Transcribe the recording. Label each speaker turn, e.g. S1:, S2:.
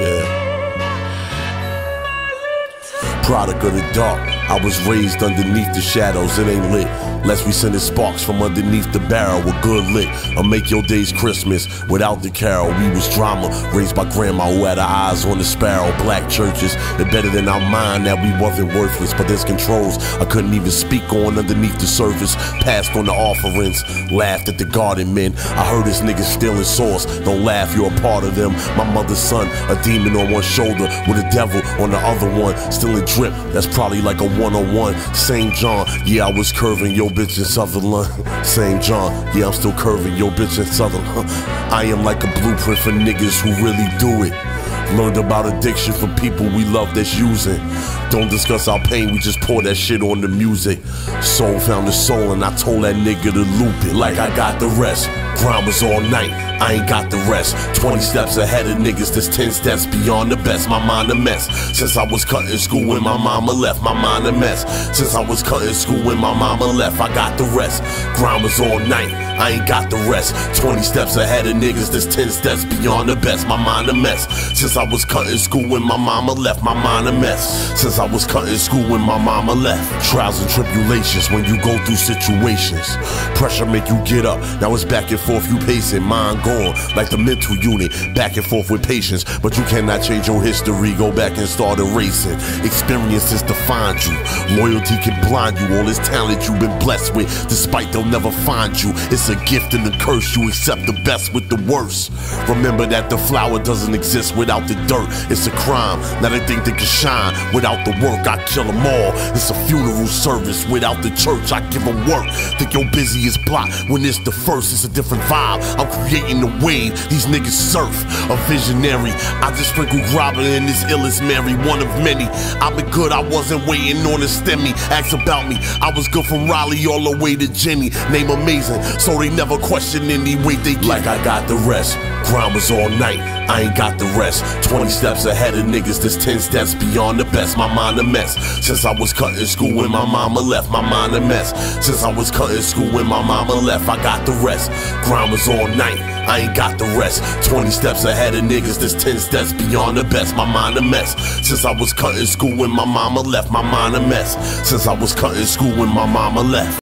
S1: Yeah. Product of the dark. I was raised underneath the shadows, it ain't lit. Lest we send sparks from underneath the barrel with good lit. Or make your days Christmas without the carol. We was drama, raised by grandma who had her eyes on the sparrow. Black churches, it better than our mind that we wasn't worthless. But there's controls I couldn't even speak on underneath the surface. Passed on the offerings, laughed at the garden men. I heard this nigga stealing sauce. Don't laugh, you're a part of them. My mother's son, a demon on one shoulder with a devil on the other one. Still in drip, that's probably like a one on one. St. John, yeah, I was curving your bitch in Sutherland. St. John, yeah, I'm still curving your bitch in Sutherland. I am like a blueprint for niggas who really do it. Learned about addiction from people we love that's using. Don't discuss our pain, we just pour that shit on the music. Soul found the soul, and I told that nigga to loop it like I got the rest. Grind was all night, I ain't got the rest. 20 steps ahead of niggas, that's 10 steps beyond the best. My mind a mess. Since I was cutting school when my mama left, my mind a mess. Since I was cutting school when my mama left, I got the rest. Grind was all night, I ain't got the rest. 20 steps ahead of niggas, that's 10 steps beyond the best. My mind a mess. Since I was cutting school when my mama left, my mind a mess. Since I was cutting school when my mama left. Trials and tribulations when you go through situations. Pressure make you get up. Now it's back and forth, you pacing, mind gone. Like the mental unit, back and forth with patience. But you cannot change your history, go back and start erasing. Experiences define you. Loyalty can blind you. All this talent you've been blessed with, despite they'll never find you. It's a gift and a curse. You accept the best with the worst. Remember that the flower doesn't exist without the dirt. It's a crime. Now they think they can shine without the work. I kill them all. It's a funeral service without the church. I give them work. Think your busiest block when it's the first. It's a different vibe. I'm creating a wave. These niggas surf. A visionary. I just sprinkled Robin in this illest Mary, one of many. I've been good. I wasn't waiting on a stemmy. Ask about me. I was good from Raleigh all the way to Jenny. Name amazing, so they never question any weight they get. Like I got the rest. Grind was all night. I ain't got the rest. 20 steps ahead of niggas, that's 10 steps beyond the best. My mind a mess. Since I was cutting school when my mama left, my mind a mess. Since I was cutting school when my mama left, I got the rest. Grind was all night. I ain't got the rest. 20 steps ahead of niggas, that's 10 steps beyond the best. My mind a mess. Since I was cutting school when my mama left, my mind a mess. Since I was cutting school when my mama left.